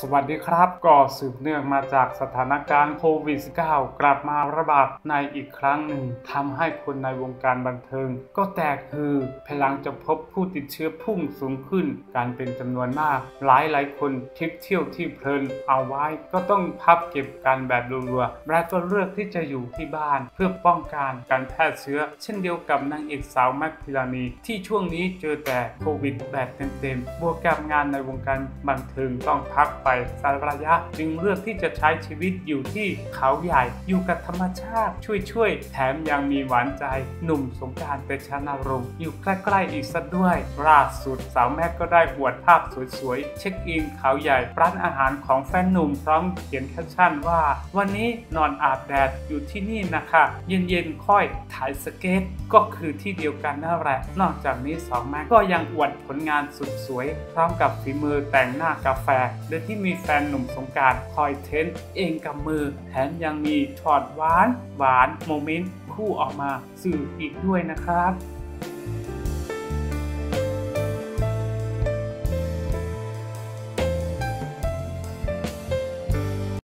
สวัสดีครับ ก็สืบเนื่องมาจากสถานการณ์โควิด -19 กลับมาระบาดในอีกครั้งหนึ่งทำให้คนในวงการบันเทิง ก็แตกคือพลังจะพบผู้ติดเชื้อพุ่งสูงขึ้น การเป็นจำนวนมาก หลายหลายคนทิปเที่ยวที่เพลินเอาไว้ ก็ต้องพับเก็บกันแบบรัวๆและก็เลือกที่จะอยู่ที่บ้าน เพื่อป้องกันการแพร่เชื้อ เช่นเดียวกับนางเอกสาวแมคพิลานีที่ช่วงนี้เจอแต่โควิดแบบเต็มๆบวกกับงานในวงการบันเทิงต้องพักไปสักระยะ จึงเลือกที่จะใช้ชีวิตอยู่ที่เขาใหญ่ อยู่กับธรรมชาติ ช่วยๆ แถมยังมีหวานใจหนุ่มสงกรานต์ เตชะณรงค์อยู่ใกล้ๆอีกสักด้วยล่าสุดสาวแมทก็ได้อวดภาพสวยๆ เช็คอินเขาใหญ่ร้านอาหารของแฟนหนุ่มพร้อมเขียนแคปชั่นว่า วันนี้นอนอาบแดดอยู่ที่นี่นะคะ เย็นๆค่อยถ่ายสเก็ตก็คือที่เดียวกันนั่นแหละนอกจากนี้สาวแมทก็ยังอวดผลงานสุดสวย พร้อมกับฝีมือแต่งหน้ากาแฟโดยที่มีแฟนหนุ่มสงการคอยเทนเองกับมือ แถมยังมีช็อตหวาน หวานโมเมนต์คู่ออกมาสื่ออีกด้วยนะครับ